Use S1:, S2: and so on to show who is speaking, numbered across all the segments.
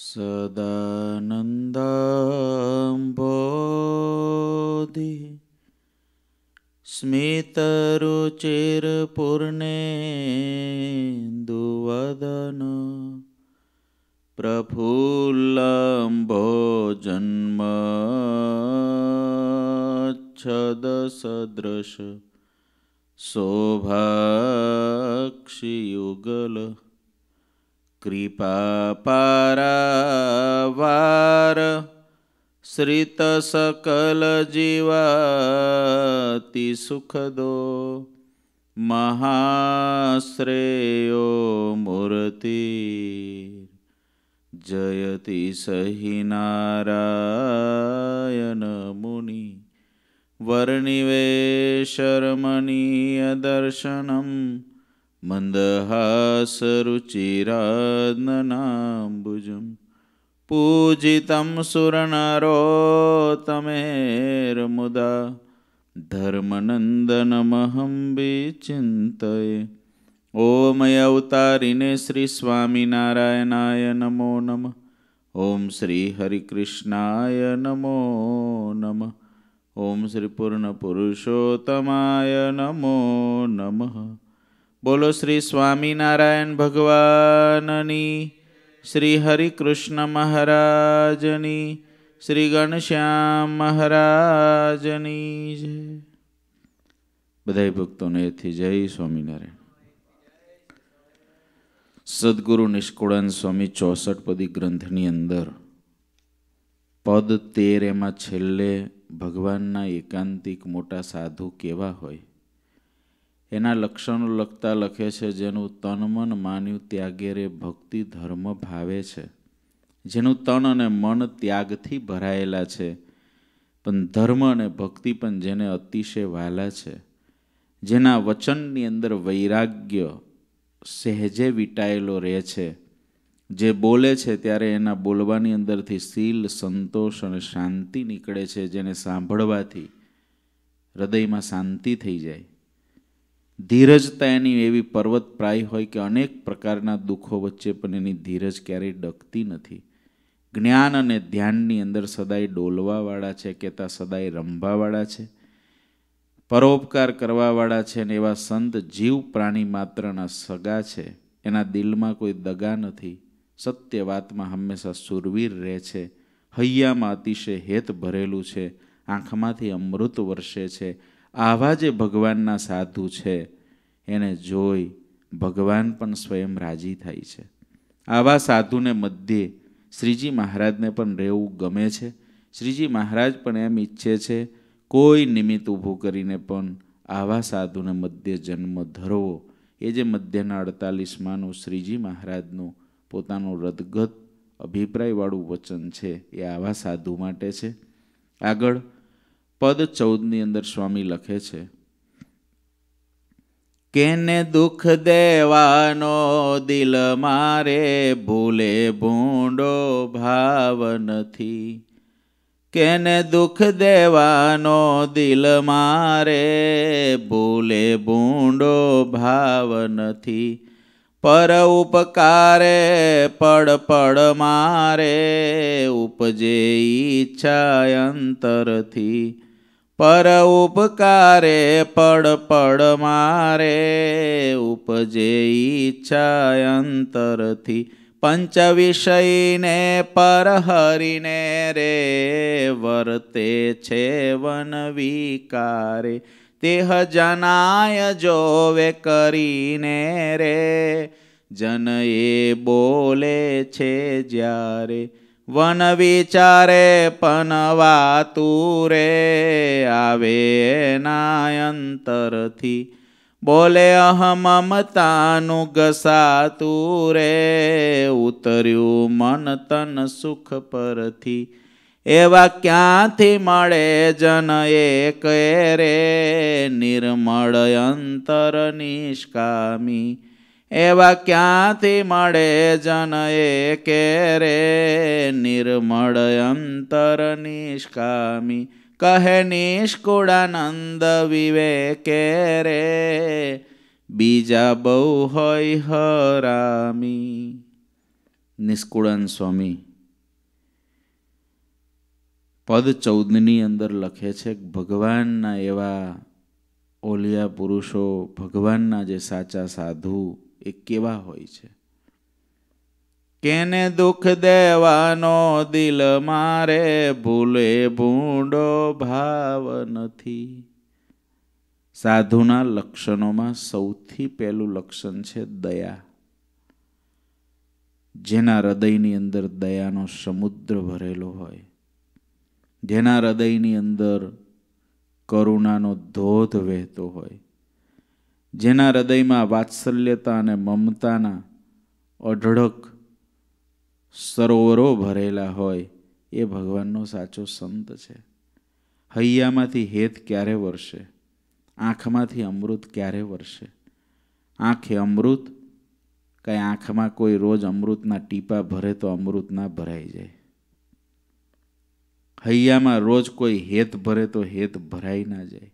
S1: सदानन्दाम्बोधि स्मितरुचिरपूर्णेन्दुवदन प्रफुल्लम्भो शोभाक्षियुगल कृपापारावार श्रितसकलजीवातिसुखदो महाश्रेयो मूर्ति जयति स हि नारायणमुनि वर्णिवेशर्मणीयदर्शनम् मन्दहासरुचिराननाम्बुजं पूजितं सुरनरोतमेर्मुदा धर्मनन्दनमहं विचिन्तये। ॐ मवतारिणे श्रीस्वामिनारायणाय नमो नमः। ॐ श्रीहरिकृष्णाय नमो नमः। ॐ श्रीपूर्णपुरुषोत्तमाय नमो नमः। બોલો શ્રી સ્વામિનારાયણ ભગવાનની, શ્રી હરિકૃષ્ણ મહારાજની, શ્રી ઘનશ્યામ મહારાજની જય. બધા ભક્તોને એથી જય સ્વામિનારાયણ. સદગુરુ નિષ્કુળાન સ્વામી ચોસઠ પદી ગ્રંથની અંદર, પદ તેર એમાં છેલ્લે ભગવાનના એકાંતિક મોટા સાધુ કેવા હોય? એના લક્ષણો લખતા લખે છે, જેનું તન મન માન્યું ત્યાગેરે ભક્તિ ધર્મ ભાવે છે. જેનું તન અને મન ત્યાગથી ભરાયેલા છે, પણ ધર્મ અને ભક્તિ પણ જેને અતિશય વાલા છે. જેના વચનની અંદર વૈરાગ્ય સહેજે વીટાયેલો રહે છે. જે બોલે છે ત્યારે એના બોલવાની અંદરથી શીલ, સંતોષ અને શાંતિ નીકળે છે, જેને સાંભળવાથી હૃદયમાં શાંતિ થઈ જાય. ધીરજતા એની એવી પર્વતપ્રાય હોય કે અનેક પ્રકારના દુઃખો વચ્ચે પણ એની ધીરજ ક્યારેય ડકતી નથી. જ્ઞાન અને ધ્યાનની અંદર સદાય ડોલવાવાળા છે, કહેતા સદાય રંભાવાળા છે. પરોપકાર કરવાવાળા છે ને એવા સંત જીવ પ્રાણી માત્રના સગા છે. એના દિલમાં કોઈ દગા નથી. સત્ય વાતમાં હંમેશા સુરવીર રહે છે. હૈયામાં અતિશય હેત ભરેલું છે. આંખમાંથી અમૃત વર્ષે છે. આવા જે ભગવાનના સાધુ છે, એને જોઈ ભગવાન પણ સ્વયં રાજી થાય છે. આવા સાધુને મધ્યે શ્રીજી મહારાજને પણ રહેવું ગમે છે. શ્રીજી મહારાજ પણ એમ ઈચ્છે છે, કોઈ નિમિત્ત ઊભું કરીને પણ આવા સાધુને મધ્ય જન્મ ધરવો. એ જે મધ્યના અડતાલીસમાંનું શ્રીજી મહારાજનું પોતાનું રદગત અભિપ્રાયવાળું વચન છે, એ આવા સાધુ માટે છે. આગળ પદ ચૌદની અંદર સ્વામી લખે છે, કેને દુઃખ દેવાનો દિલ મારે ભૂલે ભૂંડો ભાવ નથી. કેને દુઃખ દેવાનો દિલ મારે ભૂલે ભૂંડો ભાવ નથી. પર ઉપકારે પડ પડ મારે ઉપજે ઈચ્છા અંતરથી. પર ઉપકારે પડ પડ મારે. ઉપજે ઈચ્છા અંતરથી પંચ વિષયને પર હરીને રે. વર્તે છે વન વિકારે, તેહ જનાય જોવે કરીને રે. જન એ બોલે છે જ્યારે વન વિચારે પનવાતું રે આવે નાયંતરથી. બોલે અહમ મમતાનું ગસાતું રે ઉતર્યું મન તન સુખ પરથી. એવા ક્યાંથી મળે જન એક રે નિર્મળ અંતર નિષ્કામી. એવા ક્યાંથી મળે જન એક રે? નિર્મળ અંતર નિષ્કામી. કહે નિષ્કુળાનંદ વિવેકે રે? બીજા બહુ હોય હરામી. નિષ્કુળાન સ્વામી, પદ ચૌદની અંદર લખે છે ભગવાનના એવા ઓલિયા પુરુષો ભગવાનના જે સાચા સાધુ એ કેવા હોય છે? કેને દુઃખ દેવાનો દિલ મારે ભૂલે ભૂંડો ભાવ નથી. સાધુના લક્ષણોમાં સૌથી પહેલું લક્ષણ છે દયા. જેના હૃદયની અંદર દયાનો સમુદ્ર ભરેલો હોય. જેના હૃદયની અંદર કરુણાનો ધોધ વહેતો હોય. જેના હૃદયમાં વાત્સલ્યતા અને મમતાના અઢળક સરોવરો ભરેલા હોય એ ભગવાનનો સાચો સંત છે. હૈયામાંથી હેત ક્યારે વરસે? આંખમાંથી અમૃત ક્યારે વરસે? આંખે અમૃત? કાંઈ આંખમાં કોઈ રોજ અમૃતના ટીપા ભરે તો અમૃત ના ભરાઈ જાય. હૈયામાં રોજ કોઈ હેત ભરે તો હેત ભરાઈ ના જાય.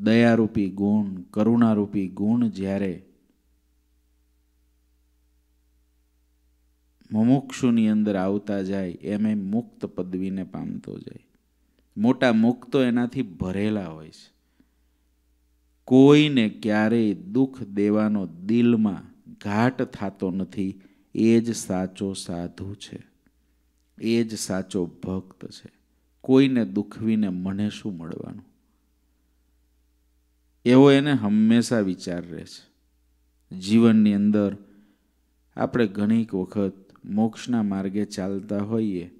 S1: દયારૂપી ગુણ, કરુણારૂપી ગુણ જ્યારે મુમુક્ષુની અંદર આવતા જાય, એમ એ મુક્ત પદવીને પામતો જાય. મોટા મુક્તો એનાથી ભરેલા હોય છે. કોઈને ક્યારેય દુઃખ દેવાનો દિલમાં ઘાટ થતો નથી, એ જ સાચો સાધુ છે. એ જ સાચો ભક્ત છે. કોઈને દુખવીને મને શું મળવાનું? એવો એને હંમેશા વિચાર રહે છે. જીવનની અંદર આપણે ઘણીક વખત મોક્ષના માર્ગે ચાલતા હોઈએ,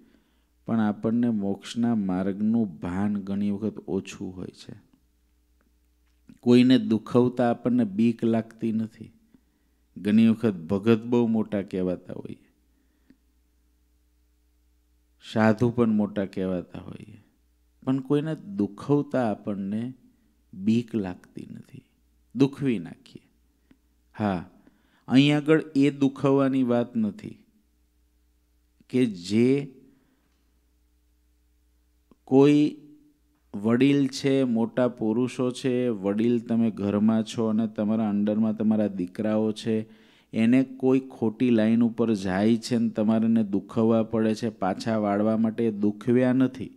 S1: પણ આપણને મોક્ષના માર્ગનું ભાન ઘણી વખત ઓછું હોય છે. કોઈને દુખવતા આપણને બીક લાગતી નથી. ઘણી વખત ભગત બહુ મોટા કહેવાતા હોઈએ. સાધુ પણ મોટા કહેવાતા હોઈએ. પણ કોઈને દુખવતા આપણને બીક લાગતી નથી. દુખવી નાખીએ. હા, અહીં આગળ એ દુખવવાની વાત નથી કે જે કોઈ વડીલ છે, મોટા પુરુષો છે, વડીલ તમે ઘરમાં છો અને તમારા અંડરમાં તમારા દીકરાઓ છે, એને કોઈ ખોટી લાઈન ઉપર જાય છે ને તમારે દુખવવા પડે છે, પાછા વાળવા માટે દુખવ્યા નથી.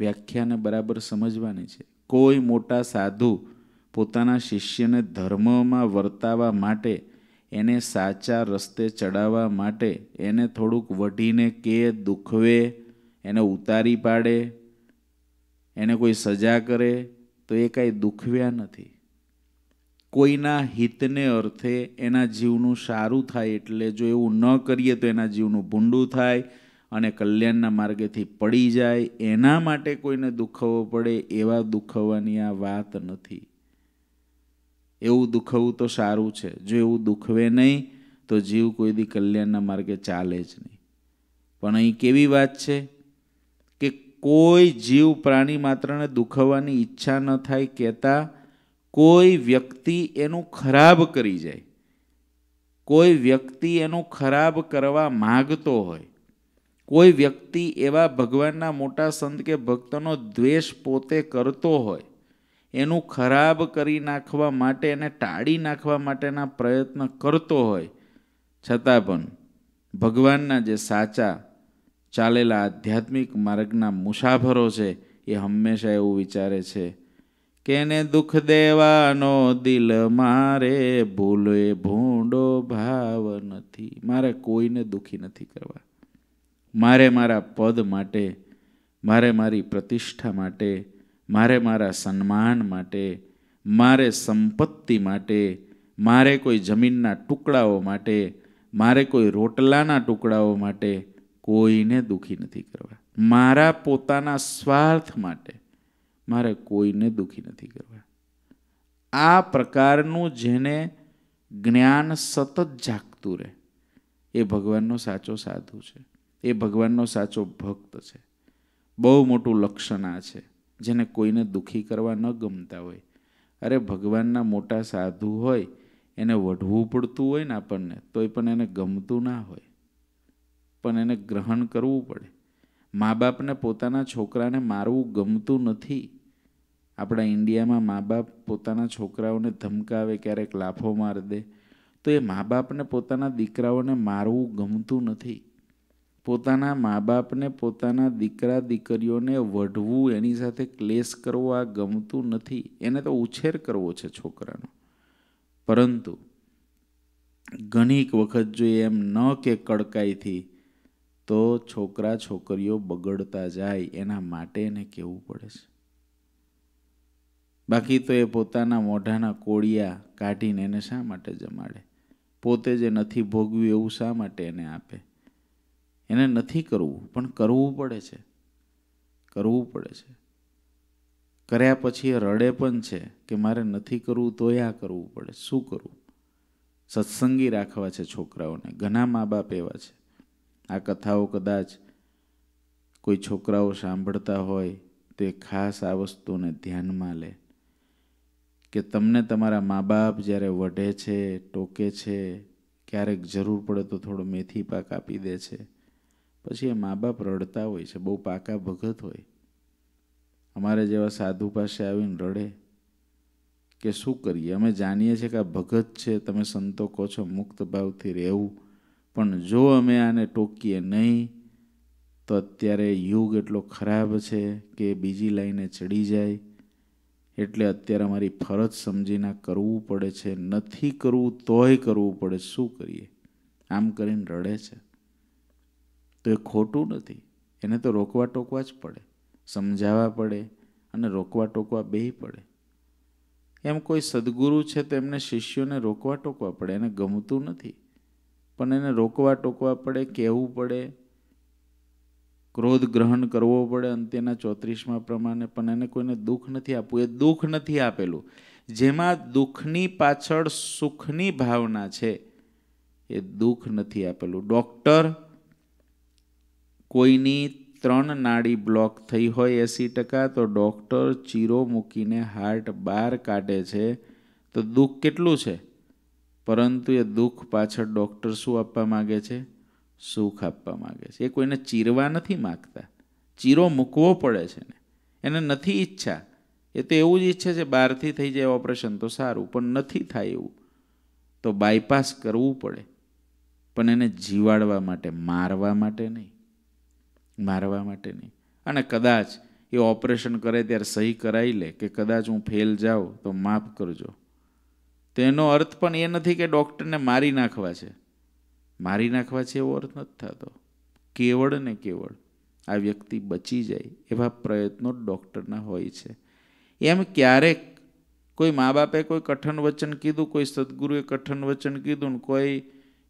S1: વ્યાખ્યાને બરાબર સમજવાની છે. કોઈ મોટા સાધુ પોતાના શિષ્યને ધર્મમાં વર્તાવા માટે, એને સાચા રસ્તે ચડાવવા માટે, એને થોડુંક વઢીને કે, દુખવે, એને ઉતારી પાડે, એને કોઈ સજા કરે, તો એ કાંઈ દુખવ્યા નથી. કોઈના હિતને અર્થે એના જીવનું સારું થાય એટલે જો એવું ન કરીએ તો એના જીવનું ભૂંડું થાય અને કલ્યાણના માર્ગેથી પડી જાય, એના માટે કોઈને દુખવવો પડે એવા દુખવવાની આ વાત નથી. એવું દુખવવું તો સારું છે. જો એવું દુખવે નહીં, તો જીવ કોઈ દી કલ્યાણના માર્ગે ચાલે જ નહીં. પણ અહીં કેવી વાત છે કે કોઈ જીવ પ્રાણી માત્રને દુખવવાની ઈચ્છા ન થાય કહેતા કોઈ વ્યક્તિ એનું ખરાબ કરી જાય. કોઈ વ્યક્તિ એનું ખરાબ કરવા માગતો હોય કોઈ વ્યક્તિ એવા ભગવાનના મોટા સંત કે ભક્તનો દ્વેષ પોતે કરતો હોય, એનું ખરાબ કરી નાખવા માટે, એને ટાળી નાખવા માટેના પ્રયત્ન કરતો હોય, છતાં પણ ભગવાનના જે સાચા ચાલેલા આધ્યાત્મિક માર્ગના મુસાફરો છે, એ હંમેશા એવું વિચારે છે કે એને દુઃખ દેવાનો દિલ મારે, ભૂલે ભૂંડો ભાવ નથી, મારે કોઈને દુઃખી નથી કરવા. મારે મારા પદ માટે, મારે મારી પ્રતિષ્ઠા માટે, મારે મારા સન્માન માટે, મારે સંપત્તિ માટે, મારે કોઈ જમીનના ટુકડાઓ માટે, મારે કોઈ રોટલાના ટુકડાઓ માટે કોઈને દુઃખી નથી કરવા. મારા પોતાના સ્વાર્થ માટે મારે કોઈને દુઃખી નથી કરવા. આ પ્રકારનું જેને જ્ઞાન સતત જાગતું રહે, એ ભગવાનનો સાચો સાધુ છે. એ ભગવાનનો સાચો ભક્ત છે. બહુ મોટું લક્ષણ આ છે. જેને કોઈને દુઃખી કરવા ન ગમતા હોય. અરે ભગવાનના મોટા સાધુ હોય, એને વઢવું પડતું હોય ને આપણને, તોય પણ એને ગમતું ના હોય. પણ એને ગ્રહણ કરવું પડે. મા બાપને પોતાના છોકરાને મારવું ગમતું નથી. આપણા ઇન્ડિયામાં મા બાપ પોતાના છોકરાઓને ધમકાવે, ક્યારેક લાફો માર દે, તો એ મા બાપને પોતાના દીકરાઓને મારવું ગમતું નથી. પોતાના મા બાપને, પોતાના દીકરા, દીકરીઓને વઢવું, એની સાથે ક્લેશ કરવો આ ગમતું નથી. એને તો ઉછેર કરવો છે છોકરાનો. પરંતુ ઘણીક વખત જો એમ ન કે કડકાઈથી, તો છોકરા છોકરીઓ બગડતા જાય, એના માટે એને કહેવું પડે છે. બાકી તો એ પોતાના મોઢાના કોળિયા કાઢીને એને શા માટે જમાડે? પોતે જે નથી ભોગવ્યું, એવું શા માટે એને આપે? એને નથી કરવું, પણ કરવું પડે છે. કરવું પડે છે. કર્યા પછી એ રડે પણ છે કે મારે નથી કરવું તોય આ કરવું પડે? શું કરવું? સત્સંગી રાખવા છે છોકરાઓને, ઘણા મા બાપ એવા છે. આ કથાઓ કદાચ કોઈ છોકરાઓ સાંભળતા હોય તો એ ખાસ આ વસ્તુને ધ્યાનમાં લે. કે તમને તમારા મા બાપ જ્યારે વઢે છે, ટોકે છે, ક્યારેક જરૂર પડે તો થોડો મેથી પાક આપી દે છે. પછી એ મા બાપ રડતા હોય છે, બહુ પાકા ભગત હોય. અમારે જેવા સાધુ પાસે આવીને રડે કે શું કરીએ? અમે જાણીએ છીએ કે આ ભગત છે, તમે સંતો કહો છો, મુક્ત ભાવથી રહેવું. પણ જો અમે આને ટોકીએ નહીં, તો અત્યારે યુગ એટલો ખરાબ છે કે બીજી લાઈને ચડી જાય. એટલે અત્યારે અમારી ફરજ સમજીને કરવું પડે છે. નથી કરવું, તોય કરવું પડે. શું કરીએ? આમ કરીને રડે છે. તો એ ખોટું નથી. એને તો રોકવા ટોકવા જ પડે. સમજાવવા પડે અને રોકવા ટોકવા બેય પડે. એમ કોઈ સદગુરુ છે તો એમને શિષ્યોને રોકવા ટોકવા પડે. એને ગમતું નથી. પણ એને રોકવા ટોકવા પડે, કહેવું પડે, ક્રોધ ગ્રહણ કરવો પડે અંત્યના ચોત્રીસમાં પ્રમાણે. પણ એને કોઈને દુઃખ નથી આપવું. એ દુઃખ નથી આપેલું. જેમાં દુઃખની પાછળ સુખની ભાવના છે, એ દુઃખ નથી આપેલું. ડૉક્ટર કોઈની ત્રણ નાડી બ્લોક થઈ હોય એંસી ટકા, તો ડૉક્ટર ચીરો મૂકીને હાર્ટ બહાર કાઢે છે, તો દુઃખ કેટલું છે? પરંતુ એ દુઃખ પાછળ ડૉક્ટર શું આપવા માગે છે? સુખ આપવા માગે છે. એ કોઈને ચીરવા નથી માગતા. ચીરો મૂકવો પડે છે ને એને નથી ઈચ્છા. એ તો એવું જ ઈચ્છે છે, બહારથી થઈ જાય ઓપરેશન તો સારું, પણ નથી થાય એવું. તો બાયપાસ કરવું પડે. પણ એને જીવાડવા માટે, મારવા માટે નહીં. મારવા માટે નહીં. અને કદાચ એ ઓપરેશન કરે ત્યારે સહી કરાવી લે કે કદાચ હું ફેલ જાઉં તો માફ કરજો. તેનો અર્થ પણ એ નથી કે ડૉક્ટરને મારી નાખવા છે. મારી નાખવા છે એવો અર્થ નથી થતો. કેવળ ને કેવળ આ વ્યક્તિ બચી જાય એવા પ્રયત્નો ડૉક્ટરના હોય છે. એમ ક્યારેક કોઈ મા બાપે કોઈ કઠન વચન કીધું, કોઈ સદગુરુએ કઠન વચન કીધું ને કોઈ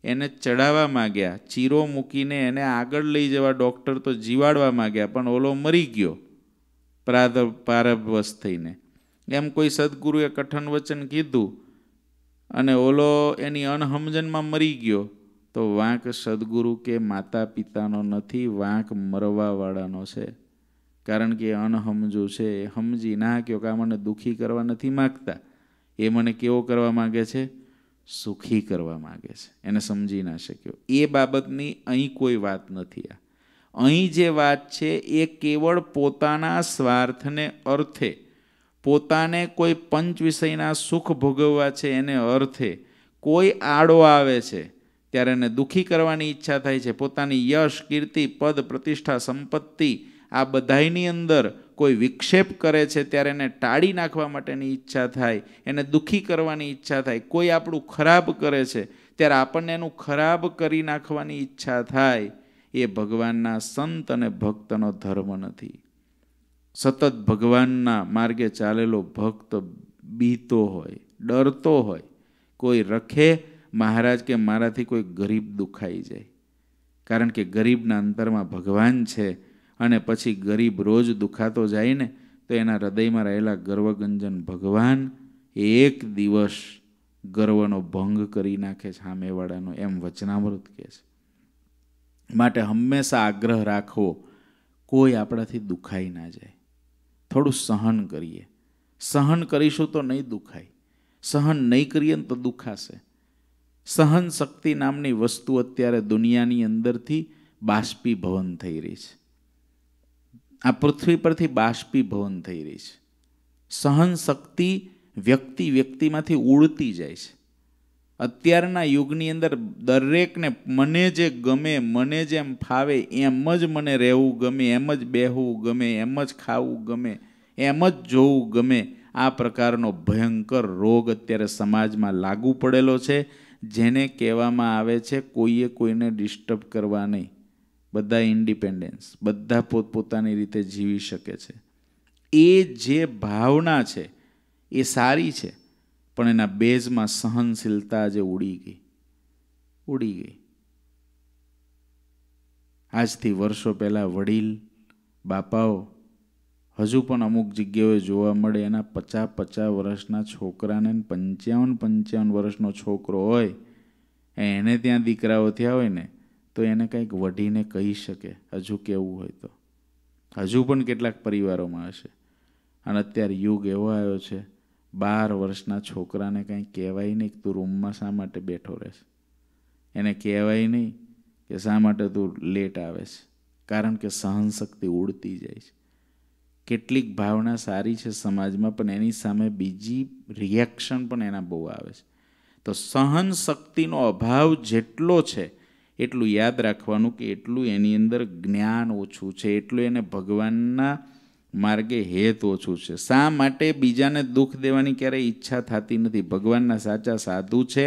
S1: એને ચડાવવા માગ્યા. ચીરો મૂકીને એને આગળ લઈ જવા ડૉક્ટર તો જીવાડવા માગ્યા, પણ ઓલો મરી ગયો પ્રાધ પારબવશ થઈને. એમ કોઈ સદગુરુએ કઠન વચન કીધું અને ઓલો એની અનહમજનમાં મરી ગયો. તો વાંક સદગુરુ કે માતા પિતાનો નથી, વાંક મરવાવાળાનો છે. કારણ કે અનહમજુ છે, એ સમજી ના કહો કે આ મને દુઃખી કરવા નથી માગતા. એ મને કેવો કરવા માગે છે? સુખી કરવા માગે છે. એને સમજી ના શક્યો. એ બાબતની અહીં કોઈ વાત નથી આ. અહીં જે વાત છે, એ કેવળ પોતાના સ્વાર્થને અર્થે, પોતાને કોઈ પંચ વિષયના સુખ ભોગવવા છે એને અર્થે, કોઈ આડો આવે છે, ત્યારે એને દુઃખી કરવાની ઈચ્છા થાય છે. પોતાની યશ, કીર્તિ, પદ, પ્રતિષ્ઠા, સંપત્તિ આ બધાની અંદર કોઈ વિક્ષેપ કરે છે ત્યારે એને ટાળી નાખવા માટેની ઈચ્છા થાય, એને દુઃખી કરવાની ઈચ્છા થાય, કોઈ આપણું ખરાબ કરે છે ત્યારે આપણને એનું ખરાબ કરી નાખવાની ઈચ્છા થાય, એ ભગવાનના સંત અને ભક્તનો ધર્મ નથી. સતત ભગવાનના માર્ગે ચાલેલો ભક્ત બીતો હોય, ડરતો હોય, કોઈ રખે મહારાજ કે મારાથી કોઈ ગરીબ દુખાઈ જાય. કારણ કે ગરીબના અંતરમાં ભગવાન છે અને પછી ગરીબ રોજ દુખાતો જાય ને તો એના હૃદયમાં રહેલા ગર્વગંજન ભગવાન એક દિવસ ગર્વનો ભંગ કરી નાખે છે, સામેવાળાનો. એમ વચનામૃત કહે છે. માટે હંમેશા આગ્રહ રાખવો, કોઈ આપણાથી દુખાઈ ના જાય. થોડું સહન કરીએ. સહન કરીશું તો નહીં દુખાય. સહન નહીં કરીએ ને તો દુખાશે. સહન શક્તિ નામની વસ્તુ અત્યારે દુનિયાની અંદરથી બાષ્પીભવન થઈ રહી છે. આ પૃથ્વી પરથી બાષ્પીભવન થઈ રહી છે. સહન શક્તિ વ્યક્તિ વ્યક્તિમાંથી ઉડતી જાય છે. અત્યારના યુગની અંદર દરેકને મને જે ગમે, મને જેમ ફાવે, એમ જ મને રહેવું ગમે, એમ જ બેહવું ગમે, એમ જ ખાવું ગમે, એમ જ જોવું ગમે, આ પ્રકારનો ભયંકર રોગ અત્યારે સમાજમાં લાગુ પડેલો છે, જેને કહેવામાં આવે છે કોઈએ કોઈને ડિસ્ટર્બ કરવા નહીં. બધા ઇન્ડિપેન્ડન્સ બધા પોતપોતાની રીતે જીવી શકે છે. એ જે ભાવના છે, એ સારી છે, પણ એના બેઝમાં સહનશીલતા જે ઉડી ગઈ ઉડી ગઈ. આજથી વર્ષો પહેલાં વડીલ, બાપાઓ, હજુ પણ અમુક જગ્યાઓએ જોવા મળે એના પચાસ પચાસ વર્ષના છોકરાને પંચાવન પંચાવન વર્ષનો છોકરો હોય, એને ત્યાં દીકરાઓ થયા હોય ને તો એને કંઈક વઢીને કહી શકે. હજુ કેવું હોય તો. હજુ પણ કેટલાક પરિવારોમાં હશે. અને અત્યારે યુગ એવો આવ્યો છે, બાર વર્ષના છોકરાને કંઈ કહેવાય નહીં તું રૂમમાં શા માટે બેઠો રહેશ? એને કહેવાય નહીં કે શા માટે તું લેટ આવે છે? કારણ કે સહનશક્તિ ઉડતી જાય છે. કેટલીક ભાવના સારી છે સમાજમાં, પણ એની સામે બીજી રિએક્શન પણ એના બહુ આવે છે. તો સહન શક્તિનો અભાવ જેટલો છે એટલું યાદ રાખવાનું કે એટલું એની અંદર જ્ઞાન ઓછું છે, એટલું એને ભગવાનના માર્ગે હેત ઓછું છે. શા માટે બીજાને દુઃખ દેવાની ક્યારેય ઈચ્છા થતી નથી? ભગવાનના સાચા સાધુ છે,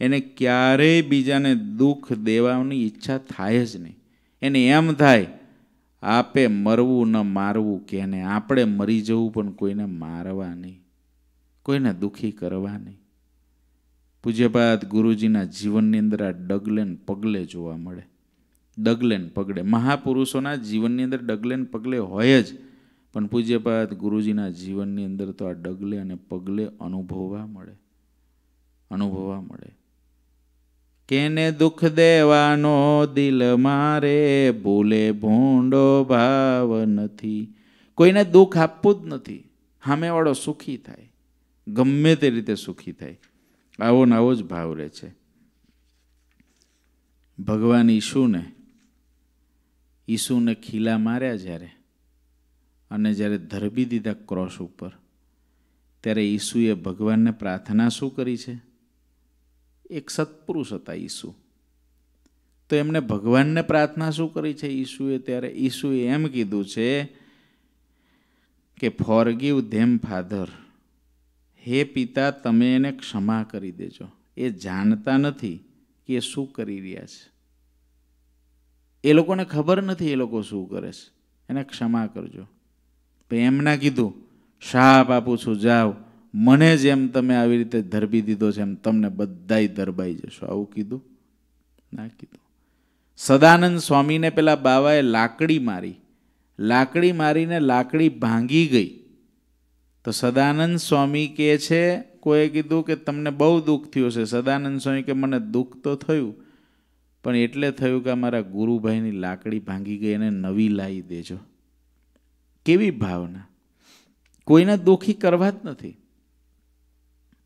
S1: એને ક્યારેય બીજાને દુઃખ દેવાની ઈચ્છા થાય જ નહીં. એને એમ થાય, આપે મરવું ન મારવું કે એને આપણે મરી જવું પણ કોઈને મારવા નહીં, કોઈને દુઃખી કરવા નહીં. પૂજ્યપાદ ગુરુજીના જીવનની અંદર આ ડગલે પગલે જોવા મળે. ડગલેન પગલે. મહાપુરુષોના જીવનની અંદર ડગલેન પગલે હોય જ, પણ પૂજ્યપાદ ગુરુજીના જીવનની અંદર તો આ ડગલે અને પગલે અનુભવવા મળે. અનુભવવા મળે. કેને દુઃખ દેવાનો દિલ મારે ભૂલે ભૂંડો ભાવ નથી. કોઈને દુઃખ આપવું જ નથી. સામેવાળો સુખી થાય. ગમે તે રીતે સુખી થાય. આવો ને આવો જ ભાવ રહે છે. ભગવાન ઈશુને ઈસુને ખીલા માર્યા જ્યારે અને જ્યારે ધરબી દીધા ક્રોસ ઉપર, ત્યારે ઈસુએ ભગવાનને પ્રાર્થના શું કરી છે? એક સત્પુરુષ હતા ઈસુ. તો એમને ભગવાનને પ્રાર્થના શું કરી છે ઈસુએ? ત્યારે ઈસુએ એમ કીધું છે કે, ફોરગીવ ધેમ ફાધર. હે પિતા, તમે એને ક્ષમા કરી દેજો. એ જાણતા નથી કે એ શું કરી રહ્યા છે. એ લોકોને ખબર નથી એ લોકો શું કરે છે. એને ક્ષમા કરજો. એમ ના કીધું શાપ આપું છું, જાઓ. મને જેમ તમે આવી રીતે ધરબી દીધો છે, એમ તમને બધાય ધરબાઈ જશો. આવું કીધું? ના કીધું. સદાનંદ સ્વામીને પેલા બાવાએ લાકડી મારી. લાકડી મારીને લાકડી ભાંગી ગઈ. તો સદાનંદ સ્વામી કહે છે, કોઈએ કીધું કે તમને બહુ દુઃખ થયું છે સદાનંદ સ્વામી કે મને દુઃખ તો થયું, પણ એટલે થયું કે અમારા ગુરુભાઈની લાકડી ભાંગી ગઈ એને નવી લાવી દેજો. કેવી ભાવના? કોઈને દુઃખી કરવા જ નથી.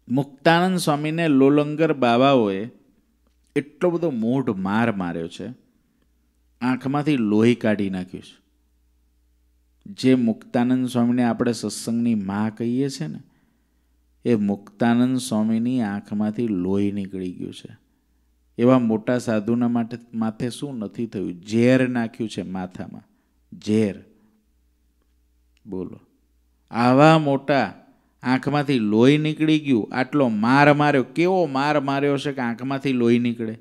S1: મુક્તાનંદ સ્વામીને લોલંગર બાબાઓએ એટલો બધો મોઢ માર માર્યો છે. આંખમાંથી લોહી કાઢી નાખ્યું છે. જે મુક્તાનંદ સ્વામીને આપણે સત્સંગની માં કહીએ છીએ ને, એ મુક્તાનંદ સ્વામીની આંખમાંથી લોહી નીકળી ગયું છે. એવા મોટા સાધુના માટે, માથે શું નથી થયું? ઝેર નાખ્યું છે માથામાં. ઝેર. બોલો. આવા મોટા આંખમાંથી લોહી નીકળી ગયું, આટલો માર માર્યો, કેવો માર માર્યો છે કે આંખમાંથી લોહી નીકળે?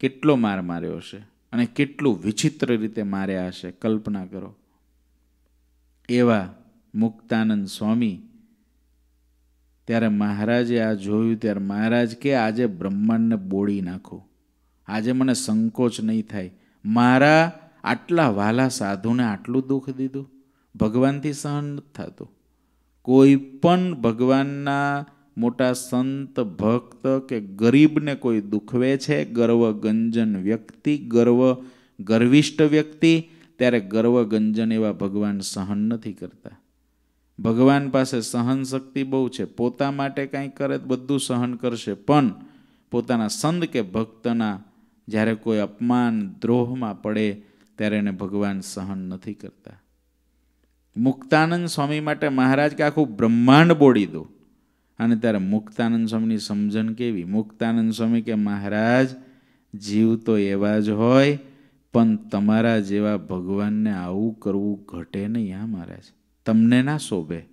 S1: કેટલો માર માર્યો હશે? અને કેટલું વિચિત્ર રીતે માર્યા હશે? કલ્પના કરો. એવા મુક્તાનંદ સ્વામી ત્યારે મહારાજે આ જોયું ત્યારે મહારાજ કે આજે બ્રહ્માંડને બોળી નાખો. આજે મને સંકોચ નહીં થાય. મારા આટલા વાલા સાધુને આટલું દુઃખ દીધું? ભગવાનથી સહન નથી થતું. કોઈ પણ ભગવાનના મોટા સંત, ભક્ત કે ગરીબને કોઈ દુખવે છે ગર્વ ગંજન વ્યક્તિ, ગર્વ ગર્વિષ્ઠ વ્યક્તિ ત્યારે ગર્વ ગંજન એવા ભગવાન સહન નથી કરતા. ભગવાન પાસે સહન શક્તિ બહુ છે. પોતા માટે કાંઈ કરે બધું સહન કરશે. પણ પોતાના સંત કે ભક્તના જ્યારે કોઈ અપમાન દ્રોહમાં પડે ત્યારે એને ભગવાન સહન નથી કરતા. મુક્તાનંદ સ્વામી માટે મહારાજ કે આખું બ્રહ્માંડ બોડી દો. અને ત્યારે મુક્તાનંદ સ્વામીની સમજણ કેવી? મુક્તાનંદ સ્વામી કે મહારાજ, જીવ તો એવા જ હોય પણ તમારા જેવા ભગવાનને આવું કરવું ઘટે નહીં, હા મહારાજ? તમને ના શોભે.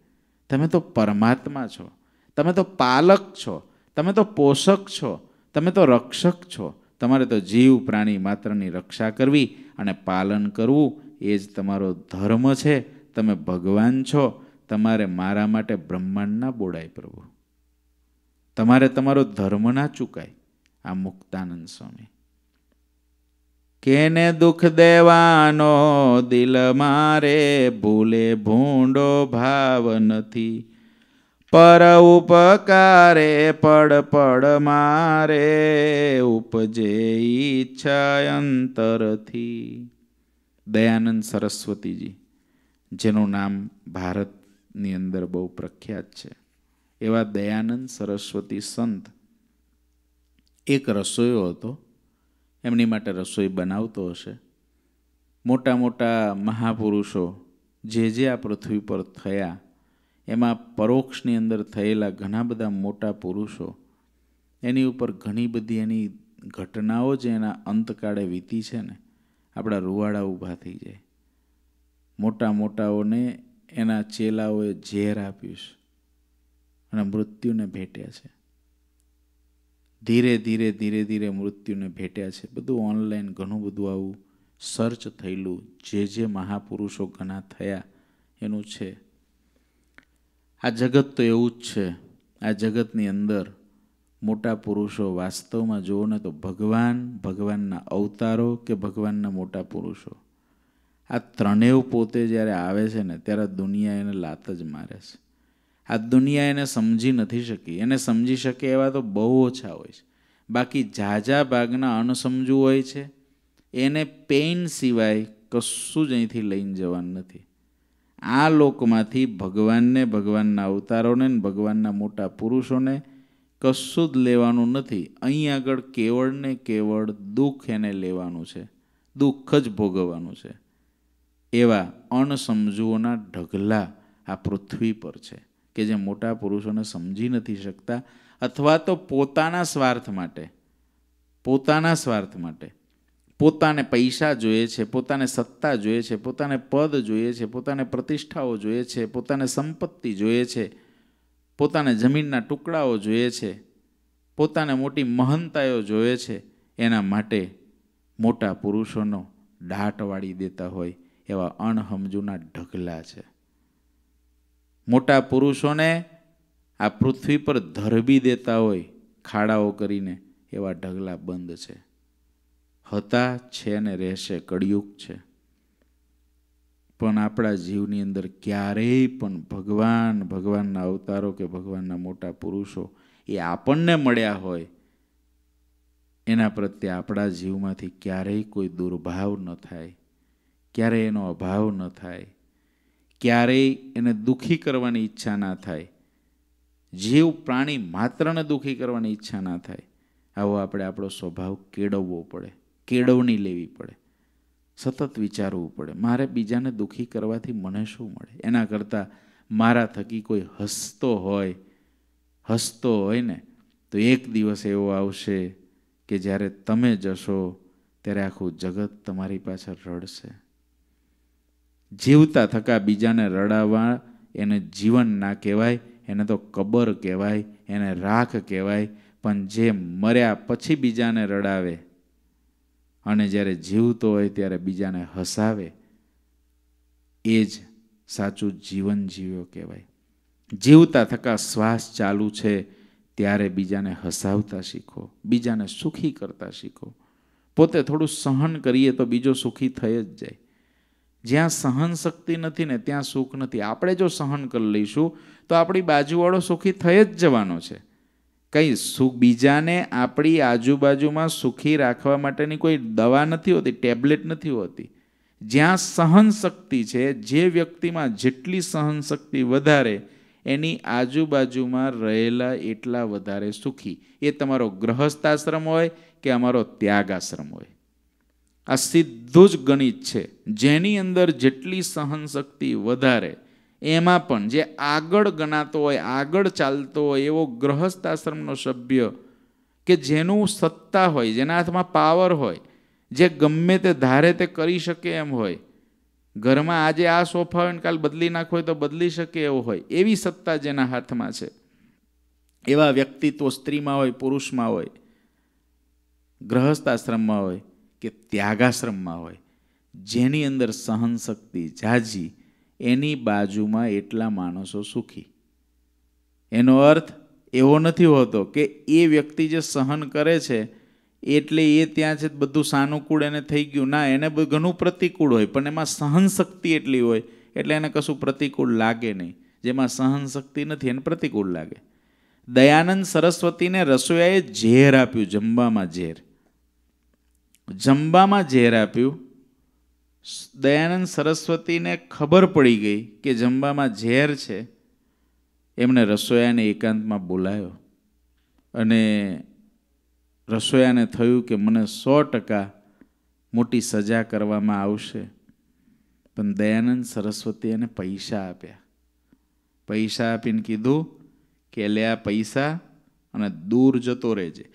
S1: તમે તો પરમાત્મા છો. તમે તો પાલક છો. તમે તો પોષક છો. તમે તો રક્ષક છો. તમારે તો જીવ પ્રાણી માત્રની રક્ષા કરવી અને પાલન કરવું એ જ તમારો ધર્મ છે. તમે ભગવાન છો. તમારે મારા માટે બ્રહ્માંડ ના બોડાય પ્રભુ. તમારે તમારો ધર્મ ના ચૂકાય. આ મુક્તાનંદ સ્વામી. કેને દુઃખ દેવાનો દિલ મારે ભૂલે ભૂંડો ભાવ નથી. પર ઉપકારે પડ પડ મારે ઉપજે ઈચ્છા અંતરથી. દયાનંદ સરસ્વતીજી, જેનું નામ ભારતની અંદર બહુ પ્રખ્યાત છે, એવા દયાનંદ સરસ્વતી સંત એક રસોઈયો હતો એમની માટે રસોઈ બનાવતો હશે. મોટા મોટા મહાપુરુષો જે જે આ પૃથ્વી પર થયા, એમાં પરોક્ષની અંદર થયેલા ઘણા બધા મોટા પુરુષો, એની ઉપર ઘણી બધી એની ઘટનાઓ જે એના અંતકાળે વીતી છે ને, આપણા રૂવાડા ઊભા થઈ જાય. મોટા મોટાઓને એના ચેલાઓએ ઝેર આપ્યું છે અને મૃત્યુને ભેટ્યા છે. ધીરે ધીરે ધીરે ધીરે મૃત્યુને ભેટ્યા છે. બધું ઓનલાઈન ઘણું બધું આવું સર્ચ થયેલું. જે જે મહાપુરુષો ઘણા થયા, એનું છે. આ જગત તો એવું જ છે. આ જગતની અંદર મોટા પુરુષો વાસ્તવમાં જુઓ ને તો ભગવાન, ભગવાનના અવતારો કે ભગવાનના મોટા પુરુષો. આ ત્રણેવ પોતે જ્યારે આવે છે ને, ત્યારે દુનિયા એને લાત જ મારે છે. આ દુનિયા એને સમજી નથી શકી. એને સમજી શકે એવા તો બહુ ઓછા હોય છે. બાકી ઝાઝા ભાગના અણસમજુ હોય છે, એને પેઇન સિવાય કશું જ અહીંથી લઈને જવાનું નથી. આ લોકમાંથી ભગવાનને, ભગવાનના અવતારોને ભગવાનના મોટા પુરુષોને કશું જ લેવાનું નથી. અહીં આગળ કેવળ ને કેવળ દુઃખ એને લેવાનું છે. દુઃખ જ ભોગવવાનું છે. એવા અણસમજુઓના ઢગલા આ પૃથ્વી પર છે. કે જે મોટા પુરુષોને સમજી નથી શકતા અથવા તો પોતાના સ્વાર્થ માટે, પોતાના સ્વાર્થ માટે. પોતાને પૈસા જોઈએ છે, પોતાને સત્તા જોઈએ છે, પોતાને પદ જોઈએ છે, પોતાને પ્રતિષ્ઠાઓ જોઈએ છે, પોતાને સંપત્તિ જોઈએ છે, પોતાને જમીનના ટુકડાઓ જોઈએ છે, પોતાને મોટી મહંતાઓ જોઈએ છે, એના માટે મોટા પુરુષોનો ડાટ વાળી દેતા હોય એવા અણહમજુના ઢગલા છે. મોટા પુરુષોને આ પૃથ્વી પર ધરબી દેતા હોય, ખાડાઓ કરીને એવા ઢગલા બંધ છે. હતા છે ને રહેશે, કળિયુગ છે. પણ આપણા જીવની અંદર ક્યારેય પણ ભગવાન, ભગવાનના અવતારો કે ભગવાનના મોટા પુરુષો એ આપણને મળ્યા હોય, એના પ્રત્યે આપણા જીવમાંથી ક્યારેય કોઈ દુર્ભાવ ન થાય. ક્યારેય એનો અભાવ ન થાય. ક્યારેય એને દુઃખી કરવાની ઈચ્છા ના થાય. જીવ પ્રાણી માત્રને દુઃખી કરવાની ઈચ્છા ના થાય. આવો આપણે આપણો સ્વભાવ કેળવવો પડે, કેળવણી લેવી પડે, સતત વિચારવું પડે. મારે બીજાને દુઃખી કરવાથી મને શું મળે? એના કરતાં મારા થકી કોઈ હસતો હોય હસતો હોય ને, તો એક દિવસ એવો આવશે કે જ્યારે તમે જશો, ત્યારે આખું જગત તમારી પાછળ રડશે. જીવતા થકા બીજાને રડાવવા એને જીવન ના કહેવાય, એને તો કબર કહેવાય, એને રાખ કહેવાય, પણ જે મર્યા પછી બીજાને રડાવે અને જ્યારે જીવતો હોય ત્યારે બીજાને હસાવે, એ જ સાચું જીવન જીવ્યો કહેવાય. જીવતા થકા શ્વાસ ચાલુ છે ત્યારે બીજાને હસાવતા શીખો, બીજાને સુખી કરતા શીખો. પોતે થોડું સહન કરીએ તો બીજો સુખી થઈ જ જાય. જ્યાં સહન શક્તિ નથી ને ત્યાં સુખ નથી. આપણે જો સહન કરી લઈશું, તો આપણી બાજુવાળો સુખી થઈ જ જવાનો છે. કંઈ સુખ બીજાને આપણી આજુબાજુમાં સુખી રાખવા માટેની કોઈ દવા નથી હોતી, ટેબ્લેટ નથી હોતી. જ્યાં સહન શક્તિ છે, જે વ્યક્તિમાં જેટલી સહન શક્તિ વધારે, એની આજુબાજુમાં રહેલા એટલા વધારે સુખી. એ તમારો ગ્રહસ્થાશ્રમ હોય કે અમારો ત્યાગ આશ્રમ હોય? આ સીધું જ ગણિત છે. જેની અંદર જેટલી સહન શક્તિ વધારે, એમાં પણ જે આગળ ગણાતો હોય, આગળ ચાલતો હોય એવો ગ્રહસ્થ આશ્રમનો સભ્ય કે જેનું સત્તા હોય, જેના હાથમાં પાવર હોય, જે ગમે તે ધારે તે કરી શકે એમ હોય. ઘરમાં આજે આ સોફા હોય ને કાલ બદલી નાખો તો બદલી શકે એવો હોય. એવી સત્તા જેના હાથમાં છે. એવા વ્યક્તિત્વ સ્ત્રીમાં હોય, પુરુષમાં હોય ગ્રહસ્થ આશ્રમમાં હોય કે ત્યાગાશ્રમમાં હોય, જેની અંદર સહન શક્તિ જાજી, એની બાજુમાં એટલા માણસો સુખી. એનો અર્થ એવો નથી હોતો કે એ વ્યક્તિ જે સહન કરે છે, એટલે એ ત્યાં છે બધું સાનુકૂળ એને થઈ ગયું. ના, એને ઘણું પ્રતિકૂળ હોય, પણ એમાં સહન શક્તિ એટલી હોય, એટલે એને કશું પ્રતિકૂળ લાગે નહીં. જેમાં સહન શક્તિ નથી, એને પ્રતિકૂળ લાગે. દયાનંદ સરસ્વતીને રસોયાએ ઝેર આપ્યું, જમવામાં ઝેર. જમવામાં ઝેર આપ્યું. દયાનંદ સરસ્વતીને ખબર પડી ગઈ કે જમવામાં ઝેર છે. એમણે રસોયાને એકાંતમાં બોલાયો અને રસોયાને થયું કે મને સો ટકા મોટી સજા કરવામાં આવશે. પણ દયાનંદ સરસ્વતી એને પૈસા આપ્યા. પૈસા આપીને કીધું કે લે આ પૈસા અને દૂર જતો રહેજે.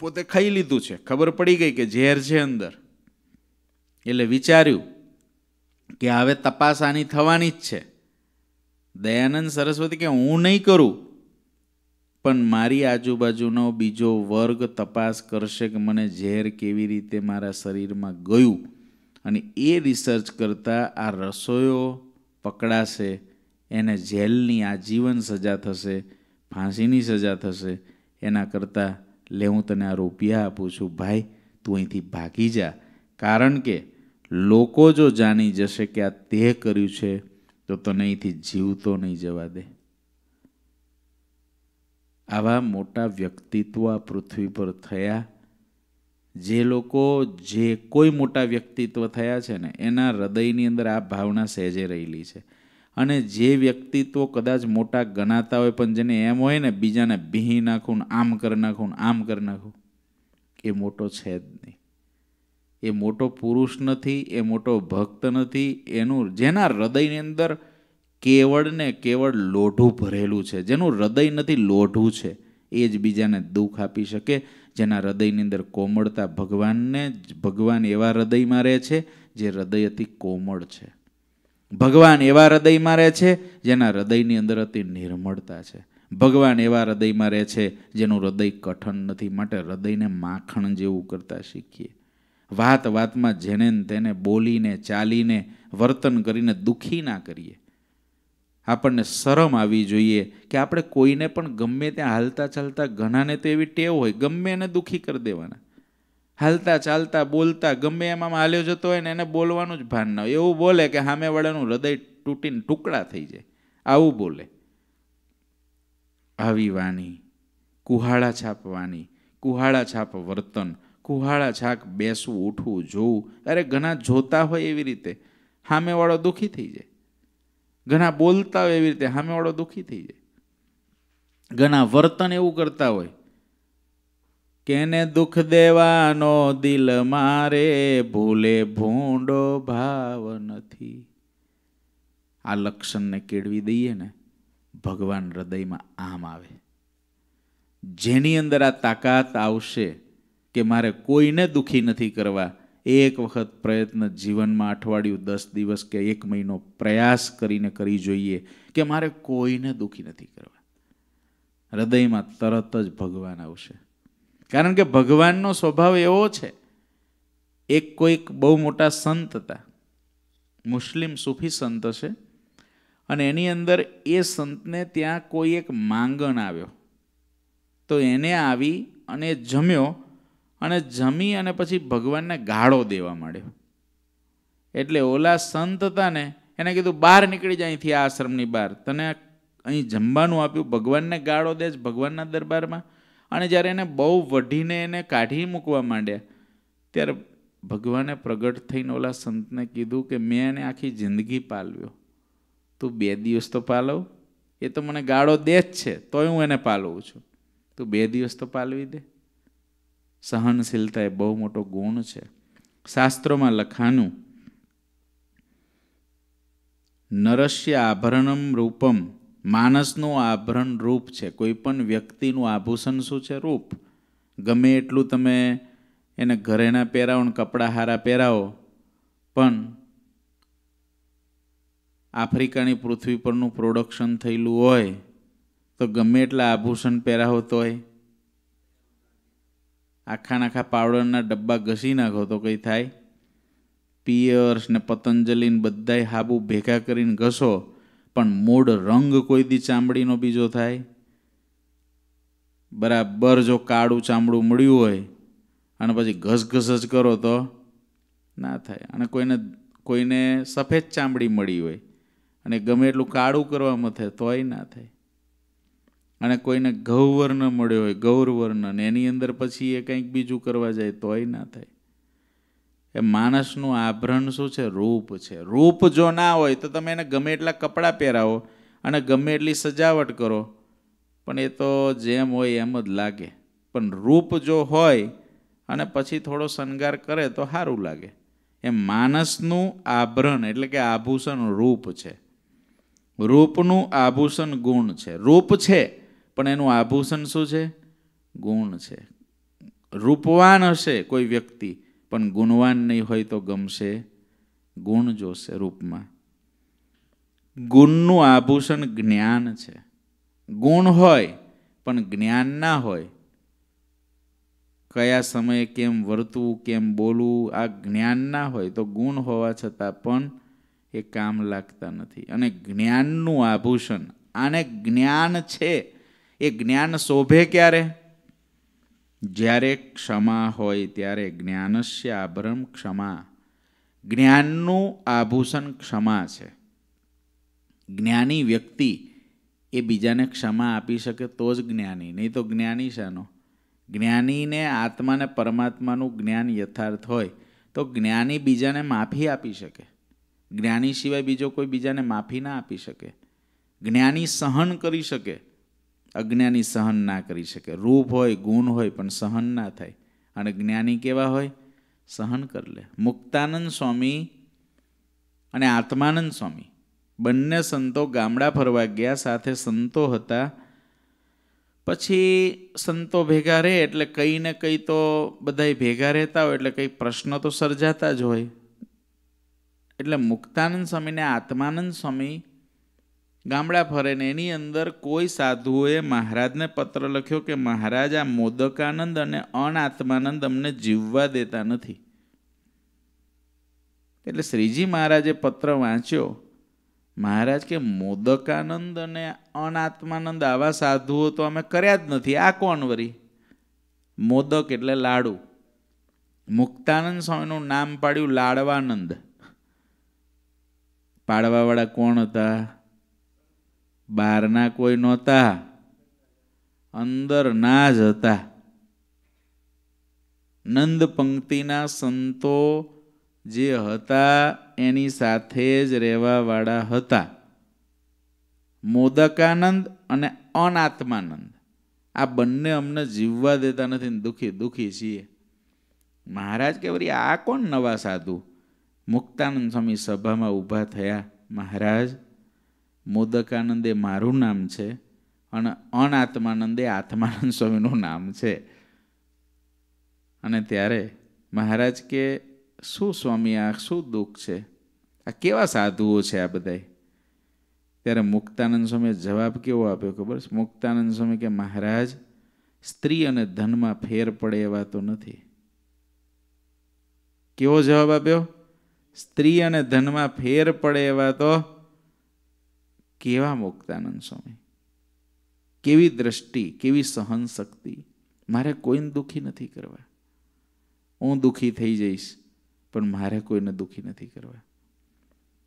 S1: પોતે ખાઈ લીધું છે. ખબર પડી ગઈ કે ઝેર છે અંદર. એટલે વિચાર્યું કે હવે તપાસ આની થવાની જ છે. દયાનંદ સરસ્વતી કે હું નહીં કરું? પણ મારી આજુબાજુનો બીજો વર્ગ તપાસ કરશે કે મને ઝેર કેવી રીતે મારા શરીરમાં ગયું. અને એ રિસર્ચ કરતાં આ રસોયો પકડાશે, એને જેલની આજીવન સજા થશે, ફાંસીની સજા થશે, એના કરતાં લે, હું તને આ રૂપિયા આપું છું. ભાઈ, તું અહીંથી ભાગી જા. કારણ કે લોકો જો જાણી જશે કે આ તે કર્યું છે, તો તને અહીંથી જીવતો નહીં જવા દે. આવા મોટા વ્યક્તિત્વ આ પૃથ્વી પર થયા. જે લોકો, જે કોઈ મોટા વ્યક્તિત્વ થયા છે ને, એના હૃદયની અંદર આ ભાવના સહેજે રહેલી છે. અને જે વ્યક્તિત્વ કદાચ મોટા ગણાતા હોય પણ જેને એમ હોય ને બીજાને ભીહી નાખું ને આમ કરી નાખું ને આમ કરી નાખું, એ મોટો છે જ નહીં. એ મોટો પુરુષ નથી, એ મોટો ભક્ત નથી, એનું જેના હૃદયની અંદર કેવળ ને કેવળ લોઢું ભરેલું છે, જેનું હૃદય નથી, લોઢું છે, એ જ બીજાને દુઃખ આપી શકે, જેના હૃદયની અંદર કોમળતા ભગવાનને ભગવાન એવા હૃદયમાં રહે છે, જે હૃદય અતિ કોમળ છે. ભગવાન એવા હૃદયમાં રહે છે જેના હૃદયની અંદર અતિ નિર્મળતા છે. ભગવાન એવા હૃદયમાં રહે છે જેનું હૃદય કઠણ નથી, માટે હૃદયને માખણ જેવું કરતા શીખીએ. વાત વાતમાં જેને તેને બોલીને, ચાલીને, વર્તન કરીને દુઃખી ના કરીએ. આપણને શરમ આવી જોઈએ કે આપણે કોઈને પણ ગમે ત્યાં હાલતા ચાલતા ઘણાને તો એવી ટેવ હોય, ગમે એને દુઃખી કરી દેવાના. હાલતા ચાલતા બોલતા ગમે એમાં હાલ્યો જતો હોય ને એને બોલવાનું જ ભાન ના હોય. એવું બોલે કે સામેવાળાનું હૃદય તૂટીને ટુકડા થઈ જાય. આવું બોલે. આવી વાણી કુહાડા છાપ વાણી કુહાડા છાપ વર્તન કુહાડા છાક બેસવું, ઉઠવું, જોવું. અરે ઘણા જોતા હોય એવી રીતે. સામેવાળો દુઃખી થઈ જાય. ઘણા બોલતા હોય એવી રીતે સામેવાળો દુઃખી થઈ જાય. ઘણા વર્તન એવું કરતા હોય કેને દુઃખ દેવાનો દિલ મારે, ભૂલે ભૂંડો ભાવ નથી. આ લક્ષણને કેળવી દઈએ ને, ભગવાન હૃદયમાં આમ આવે. જેની અંદર આ તાકાત આવશે કે મારે કોઈને દુઃખી નથી કરવા, એક વખત પ્રયત્ન જીવનમાં અઠવાડિયું દસ દિવસ કે એક મહિનો પ્રયાસ કરીને કરી જોઈએ કે મારે કોઈને દુઃખી નથી કરવા. હૃદયમાં તરત જ ભગવાન આવશે. કારણ કે ભગવાનનો સ્વભાવ એવો છે, એક કોઈક બહુ મોટા સંત હતા. મુસ્લિમ સૂફી સંત છે અને એની અંદર એ સંતને ત્યાં કોઈ એક માંગણ આવ્યો. તો એને આવી અને જમ્યો અને જમી અને પછી ભગવાનને ગાળો દેવા માંડ્યો. એટલે ઓલા સંત હતા ને એને કીધું, બહાર નીકળી જાય અહીંથી આ આશ્રમની બહાર. તને અહીં જમવાનું આપ્યું. ભગવાનને ગાળો દે ભગવાનના દરબારમાં. અને જ્યારે એને બહુ વઢીને એને કાઢી મૂકવા માંડ્યા, ત્યારે ભગવાને પ્રગટ થઈને ઓલા સંતને કીધું કે, મેં એને આખી જિંદગી પાલવ્યો. તું બે દિવસ તો પાલવ. એ તો મને ગાળો દે જ છે, તોય હું એને પાલવું છું. તું બે દિવસ તો પાલવી દે. સહનશીલતા એ બહુ મોટો ગુણ છે. શાસ્ત્રોમાં લખાનું નરસ્ય આભરણમ રૂપમ માનસનું આભરણ રૂપ છે, કોઈ પણ વ્યક્તિનું આભૂષણ શું છે? રૂપ. ગમે એટલું તમે એને ઘરેણા પહેરાવો ને કપડાં હારા પહેરાવો, પણ આફ્રિકાની પૃથ્વી પરનું પ્રોડક્શન થયેલું હોય, તો ગમે એટલા આભૂષણ પહેરાવો તોય. આખા નાખા પાવડરના ડબ્બા ઘસી નાખો તો કંઈ થાય. પિયર્સ ને પતંજલિ ને બધાય હાબુ ભેગા કરીને ઘસો. પણ મૂળ રંગ કોઈ દી ચામડીનો બીજો થાય? બરાબર જો કાળું ચામડું મળ્યું હોય અને પછી ઘસઘસ જ કરો તો ના થાય. અને કોઈને કોઈને સફેદ ચામડી મળી હોય અને ગમે એટલું કાળું કરવામાં થાય તોય ના થાય. અને કોઈને ગૌવર્ણ મળ્યો હોય ગૌરવર્ણ ને એની અંદર પછી એ કંઈક બીજું કરવા જાય તોય ના થાય. એ માણસનું આભરણ શું છે? રૂપ છે. રૂપ જો ના હોય તો તમે એને ગમે એટલા કપડાં પહેરાવો અને ગમે એટલી સજાવટ કરો. પણ એ તો જેમ હોય એમ જ લાગે. પણ રૂપ જો હોય અને પછી થોડો શણગાર કરે તો સારું લાગે. એમ માણસનું આભરણ એટલે કે આભૂષણ રૂપ છે. રૂપનું આભૂષણ ગુણ છે. રૂપ છે, પણ એનું આભૂષણ શું છે? ગુણ છે. રૂપવાન હશે કોઈ વ્યક્તિ. પણ ગુણવાન નહીં હોય તો ગમશે ગુણ જોશે રૂપમાં. ગુણનું આભૂષણ જ્ઞાન છે. ગુણ હોય, પણ જ્ઞાન ના હોય. કયા સમયે કેમ વર્તવું, કેમ બોલવું, આ જ્ઞાન ના હોય તો ગુણ હોવા છતાં પણ એ કામ લાગતા નથી. અને જ્ઞાનનું આભૂષણ, આને જ્ઞાન છે, એ જ્ઞાન શોભે ક્યારે? જ્યારે ક્ષમા હોય ત્યારે જ્ઞાનસ્ય આભરણ ક્ષમા. જ્ઞાનનું આભૂષણ ક્ષમા છે. જ્ઞાની વ્યક્તિ એ બીજાને ક્ષમા આપી શકે તો જ જ્ઞાની, નહીં તો જ્ઞાની શાનો? જ્ઞાનીને આત્માને પરમાત્માનું જ્ઞાન યથાર્થ હોય તો જ્ઞાની બીજાને માફી આપી શકે. જ્ઞાની સિવાય બીજો કોઈ બીજાને માફી ના આપી શકે. જ્ઞાની સહન કરી શકે. અજ્ઞાની સહન ના કરી શકે. રૂપ હોય, ગુણ હોય, પણ સહન ના થાય. અને જ્ઞાની કેવા હોય? સહન કરી લે. મુક્તાનંદ સ્વામી અને આત્માનંદ સ્વામી બંને સંતો ગામડા ફરવા ગયા, સાથે સંતો હતા. પછી સંતો ભેગા રહે એટલે કંઈ ને કંઈ તો બધાય ભેગા રહેતા હોય એટલે કંઈ પ્રશ્નો તો સર્જાતા જ હોય. એટલે મુક્તાનંદ સ્વામીને આત્માનંદ સ્વામી ગામડા ફરે ને એની અંદર કોઈ સાધુઓએ મહારાજને પત્ર લખ્યો કે મહારાજ, આ મોદકાનંદ અને અનાત્માનંદ અમને જીવવા દેતા નથી. એટલે શ્રીજી મહારાજે પત્ર વાંચ્યો, મહારાજ કે મોદકાનંદ અને અનાત્માનંદ આવા સાધુઓ તો અમે કર્યા જ નથી. આ કોણ વરી? મોદક એટલે લાડુ. મુક્તાનંદ સ્વામીનું નામ પાડ્યું લાડવાનંદ. પાડવાવાળા કોણ હતા? બહારના કોઈ નહોતા. અંદર ના જ હતા. નંદ પંક્તિના સંતો જે હતા એની સાથે જ રહેવાવાળા હતા. મોદકાનંદ અને અનાત્માનંદ. આ બંને અમને જીવવા દેતા નથી દુઃખી દુઃખી છીએ. મહારાજ કે વળી આ કોણ નવા સાધુ? મુક્તાનંદ સ્વામી સભામાં ઊભા થયા. મહારાજ મોદકાનંદ એ મારું નામ છે અને અનાત્માનંદ એ આત્માનંદ સ્વામીનું નામ છે. અને ત્યારે મહારાજ કે, શું સ્વામી આ શું દુઃખ છે? આ કેવા સાધુઓ છે આ બધાય? ત્યારે મુક્તાનંદ સ્વામીએ જવાબ કેવો આપ્યો ખબર? છે મુક્તાનંદ સ્વામી કે, મહારાજ, સ્ત્રી અને ધનમાં ફેર પડે એવા તો નથી. કેવો જવાબ આપ્યો? સ્ત્રી અને ધનમાં ફેર પડે એવા તો કેવા મુક્તાનંદ સ્વામી? કેવી દ્રષ્ટિ, કેવી સહન શક્તિ મારે કોઈને દુઃખી નથી કરવા. હું દુઃખી થઈ જઈશ, પણ મારે કોઈને દુઃખી નથી કરવા.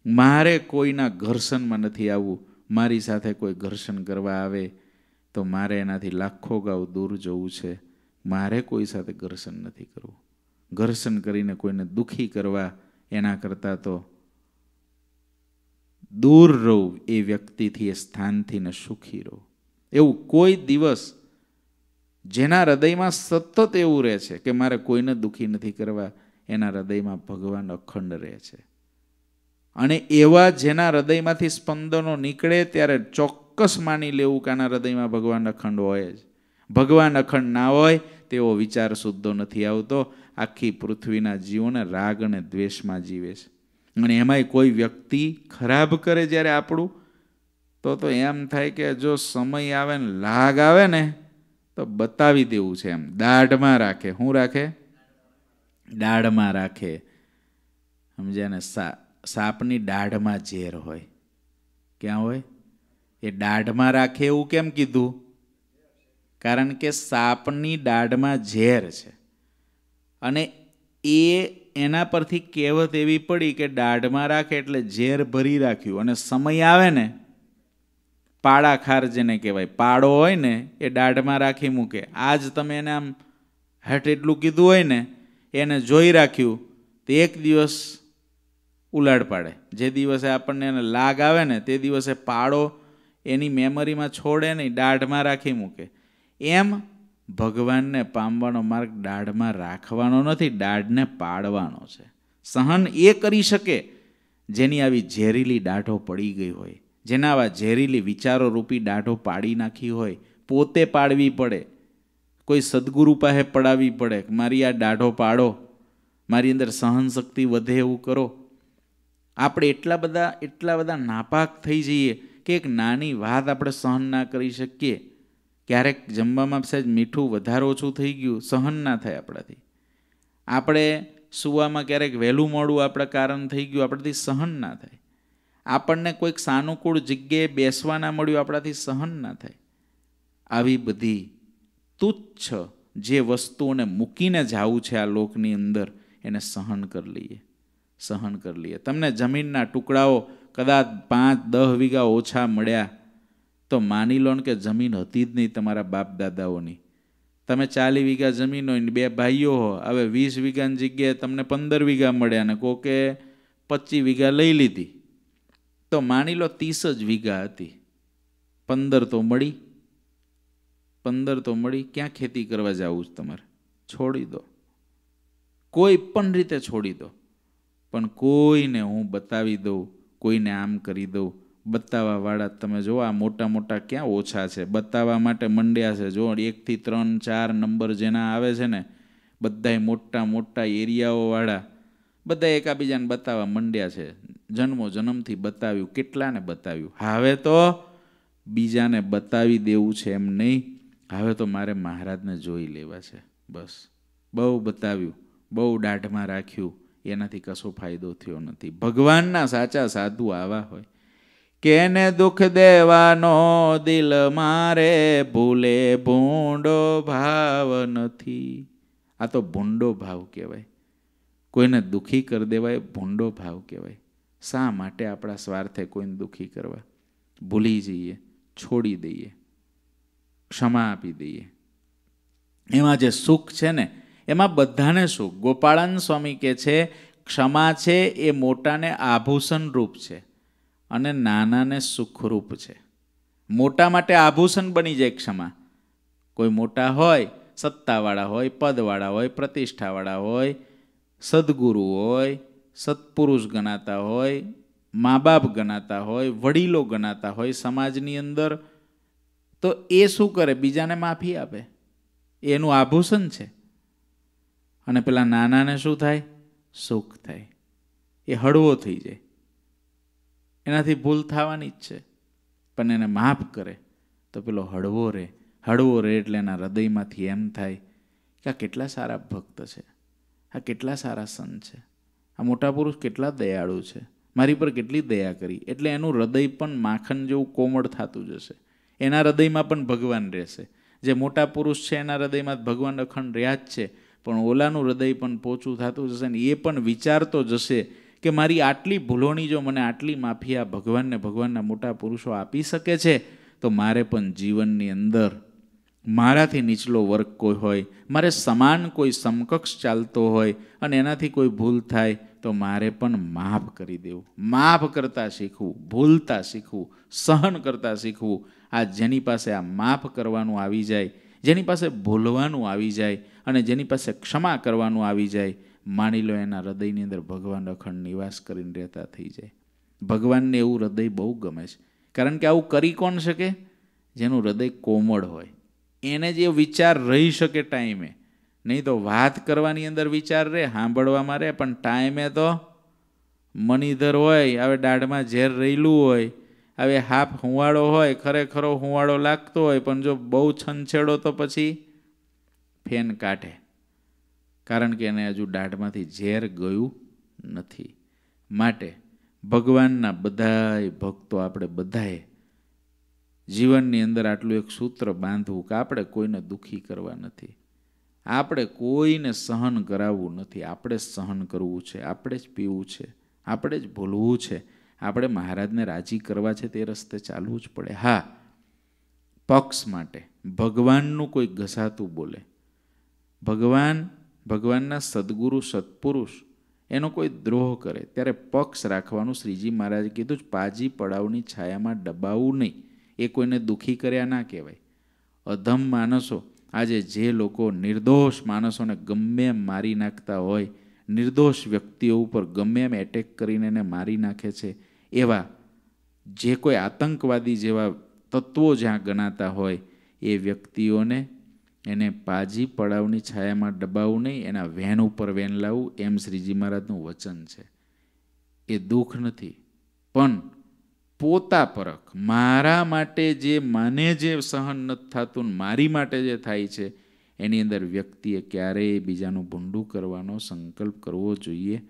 S1: મારે કોઈના ઘર્ષણમાં નથી આવવું. મારી સાથે કોઈ ઘર્ષણ કરવા આવે, તો મારે એનાથી લાખો ગાઉ દૂર જવું છે. મારે કોઈ સાથે ઘર્ષણ નથી કરવું. ઘર્ષણ કરીને કોઈને દુઃખી કરવા એના કરતાં તો દૂર રહું એ વ્યક્તિથી, એ સ્થાનથી ને સુખી રહું. એવું કોઈ દિવસ જેના હૃદયમાં સતત એવું રહે છે કે મારે કોઈને દુઃખી નથી કરવા, એના હૃદયમાં ભગવાન અખંડ રહે છે. અને એવા જેના હૃદયમાંથી સ્પંદનો નીકળે ત્યારે ચોક્કસ માની લેવું કે આના હૃદયમાં ભગવાન અખંડ હોય જ. ભગવાન અખંડ ના હોય તેવો વિચાર શુદ્ધો નથી આવતો. આખી પૃથ્વીના જીવોને રાગ અને દ્વેષમાં જીવે છે. અને એમાંય કોઈ વ્યક્તિ ખરાબ કરે જ્યારે આપણું, તો તો એમ થાય કે જો સમય આવે ને લાગ આવે ને, તો બતાવી દેવું છે એમ. દાઢમાં રાખે. શું રાખે? દાઢમાં રાખે. સમજ્યા ને? સા, સાપની દાઢમાં ઝેર હોય. ક્યાં હોય? એ દાઢમાં રાખે એવું કેમ કીધું? કારણ કે સાપની દાઢમાં ઝેર છે. અને એ એના પરથી કહેવત એવી પડી કે દાઢમાં રાખે એટલે ઝેર ભરી રાખ્યું. અને સમય આવે ને પાડા ખાર જેને કહેવાય પાડો હોય ને, એ દાઢમાં રાખી મૂકે. આજ તમે એને આમ હેઠ એટલું કીધું હોય ને, એને જોઈ રાખ્યું, તો એક દિવસ ઉલાડ પાડે. જે દિવસે આપણને એને લાગ આવે ને, તે દિવસે પાડો એની મેમરીમાં છોડે નહીં, દાઢમાં રાખી મૂકે. એમ ભગવાનને પામવાનો માર્ગ દાઢમાં રાખવાનો નથી, દાઢને પાડવાનો છે. સહન એ કરી શકે જેની આવી ઝેરીલી દાઢો પડી ગઈ હોય, જેના આવા ઝેરીલી વિચારો રૂપી દાઢો પાડી નાખી હોય, પોતે પાડવી પડે. કોઈ સદગુરુ પાસે પડાવવી પડે મારી આ દાઢો પાડો, મારી અંદર સહન શક્તિ વધે એવું કરો. આપણે એટલા બધા એટલા બધા નાપાક થઈ જઈએ કે એક નાની વાત આપણે સહન ના કરી શકીએ. ક્યારેક જમવામાં સહેજ મીઠું વધારે ઓછું થઈ ગયું, સહન ના થાય આપણાથી. આપણે સુવામાં ક્યારેક વહેલું મોડું આપણા કારણ થઈ ગયું, આપણાથી સહન ના થાય. આપણને કોઈક સાનુકૂળ જગ્યાએ બેસવા ના મળ્યું, આપણાથી સહન ના થાય. આવી બધી તુચ્છ જે વસ્તુઓને મૂકીને જવું છે આ લોકની અંદર, એને સહન કરી લઈએ, સહન કરી લઈએ. તમને જમીનના ટુકડાઓ કદાચ પાંચ દહ વીઘા ઓછા મળ્યા તો માની લો કે જમીન હતી જ નહીં તમારા બાપ દાદાઓની. તમે ચાલી વીઘા જમીન હોય બે ભાઈઓ હો, હવે વીસ વીઘાની જગ્યાએ તમને પંદર વીઘા મળ્યા ને કોકે પચીસ વીઘા લઈ લીધી. તો માની લો ત્રીસ જ વીઘા હતી. પંદર તો મળી. પંદર તો મળી. ક્યાં ખેતી કરવા જવું છે તમારે? છોડી દો. કોઈ પણ રીતે છોડી દો. પણ કોઈને હું બતાવી દઉં, કોઈને આમ કરી દઉં બતાવવાવાળા તમે જો આ મોટા મોટા ક્યાં ઓછા છે? બતાવવા માટે મંડ્યા છે. જો એકથી ત્રણ, ચાર નંબર જેના આવે છે ને, બધાય મોટા મોટા એરિયાઓવાળા બધા એકાબીજાને બતાવવા મંડ્યા છે. જન્મો જન્મથી બતાવ્યું, કેટલાને બતાવ્યું? હવે તો બીજાને બતાવી દેવું છે એમ નહીં. હવે તો મારે મહારાજને જોઈ લેવા છે. બસ. બહુ બતાવ્યું, બહુ દાઢમાં રાખ્યું. એનાથી કશો ફાયદો થયો નથી. ભગવાનના સાચા સાધુ આવા હોય. કેને દુઃખ દેવાનો દિલ મારે ભૂલે ભૂંડો ભાવ નથી. આ તો ભૂંડો ભાવ કહેવાય. કોઈને દુઃખી કરી દેવાય, ભૂંડો ભાવ કહેવાય. શા માટે આપણા સ્વાર્થે કોઈને દુઃખી કરવા? ભૂલી જઈએ, છોડી દઈએ, ક્ષમા આપી દઈએ. એમાં જે સુખ છે ને, એમાં બધાને સુખ. ગોપાળન સ્વામી કહે છે, ક્ષમા છે એ મોટાને આભૂષણ રૂપ છે. અને નાનાને સુખરૂપ છે. મોટા માટે આભૂષણ બની જાય ક્ષમા. કોઈ મોટા હોય, સત્તાવાળા હોય, પદવાળા હોય, પ્રતિષ્ઠાવાળા હોય, સદગુરુ હોય, સત્પુરુષ ગણાતા હોય મા બાપ ગણાતા હોય, વડીલો ગણાતા હોય સમાજની અંદર, તો એ શું કરે? બીજાને માફી આપે. એનું આભૂષણ છે. અને પેલા નાનાને શું થાય? સુખ થાય. એ હળવો થઈ જાય. એનાથી ભૂલ થવાની જ છે. પણ એને માફ કરે, તો પેલો હળવો રહે હળવો રહે એટલે એના હૃદયમાંથી એમ થાય કે આ કેટલા સારા ભક્ત છે, આ કેટલા સારા સંત છે, આ મોટા પુરુષ કેટલા દયાળુ છે, મારી પર કેટલી દયા કરી. એટલે એનું હૃદય પણ માખણ જેવું કોમળ થતું જશે. એના હૃદયમાં પણ ભગવાન રહેશે. જે મોટા પુરુષ છે એના હૃદયમાં ભગવાન અખંડ રહ્યા જ છે. પણ ઓલાનું હૃદય પણ પોચું થતું જશે ને એ પણ વિચારતો જશે કે મારી આટલી ભૂલોની જો મને આટલી માફી આ ભગવાનને ભગવાનના મોટા પુરુષો આપી શકે છે, તો મારે પણ જીવનની અંદર મારાથી નીચલો વર્ગ કોઈ હોય, મારે સમાન કોઈ સમકક્ષ ચાલતો હોય અને એનાથી કોઈ ભૂલ થાય, તો મારે પણ માફ કરી દેવું. માફ કરતાં શીખવું, ભૂલતા શીખવું, સહન કરતાં શીખવું. આ જેની પાસે આ માફ કરવાનું આવી જાય, જેની પાસે ભૂલવાનું આવી જાય અને જેની પાસે ક્ષમા કરવાનું આવી જાય માની લો એના હૃદયની અંદર ભગવાન અખંડ નિવાસ કરીને રહેતા થઈ જાય. ભગવાનને એવું હૃદય બહુ ગમે છે. કારણ કે આવું કરી કોણ શકે? જેનું હૃદય કોમળ હોય. એને જે વિચાર રહી શકે ટાઈમે. નહીં તો વાત કરવાની અંદર વિચાર રહે, સાંભળવામાં રહે, પણ ટાઈમે તો મનીધર હોય હવે દાઢમાં ઝેર રહેલું હોય હવે હાફ હુંવાળો હોય, ખરેખરો હુંવાળો લાગતો હોય, પણ જો બહુ છંછેડો તો પછી ફેન કાઢે. કારણ કે એને હજુ દાઢમાંથી ઝેર ગયું નથી. માટે ભગવાનના બધાય ભક્તો આપણે બધાએ જીવનની અંદર આટલું એક સૂત્ર બાંધવું કે આપણે કોઈને દુઃખી કરવા નથી. આપણે કોઈને સહન કરાવવું નથી. આપણે જ સહન કરવું છે. આપણે જ પીવું છે. આપણે જ ભૂલવું છે. આપણે મહારાજને રાજી કરવા છે તે રસ્તે ચાલવું જ પડે. હા, પક્ષ માટે ભગવાનનું કોઈ ઘસાતું બોલે. ભગવાન ભગવાનના સદગુરુ સત્પુરુષ એનો કોઈ દ્રોહ કરે. ત્યારે પક્ષ રાખવાનું શ્રીજી મહારાજે કીધું જ પાજી પડાવની છાયામાં દબાવવું નહીં. એ કોઈને દુઃખી કર્યા ના કહેવાય. અધમ માણસો, આજે જે લોકો નિર્દોષ માણસોને ગમે એમ મારી નાખતા હોય, નિર્દોષ વ્યક્તિઓ ઉપર ગમે એમ એટેક કરીને એને મારી નાખે છે, એવા જે કોઈ આતંકવાદી જેવા તત્વો જ્યાં ગણાતા હોય, એ વ્યક્તિઓને એને પાજી પડાવની છાયામાં ડબાવું નહીં, એના વેન ઉપર વેન લાવવું એમ શ્રીજી મહારાજનું વચન છે. એ દુઃખ નથી. પણ પોતા પરખ, મારા માટે જે મને જે સહન નથી થતું, મારી માટે જે થાય છે, એની અંદર વ્યક્તિએ ક્યારેય બીજાનું ભૂંડું કરવાનો સંકલ્પ કરવો જોઈએ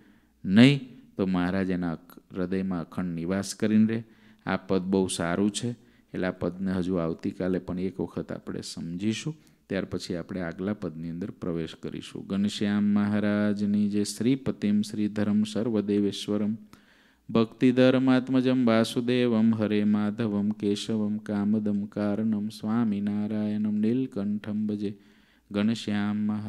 S1: નહીં, તો મહારાજ એના હૃદયમાં અખંડ નિવાસ કરીને રહે. આ પદ બહુ સારું છે. એટલે આ પદને હજુ આવતીકાલે પણ એક વખત આપણે સમજીશું. ત્યાર પછી આપણે આગલા પદની અંદર પ્રવેશ કરીશું. ઘનશ્યામ મહારાજની જે શ્રીપતિમ શ્રીધરમ સર્વદેવેશ્વરમ ભક્તિધર્માત્મજમ વાસુદેવમ, હરે માધવમ કેશવમ, કામદમ કારણમ સ્વામિનારાયણમ, નીલકંઠમ ભજે. ઘનશ્યામ મહારાજ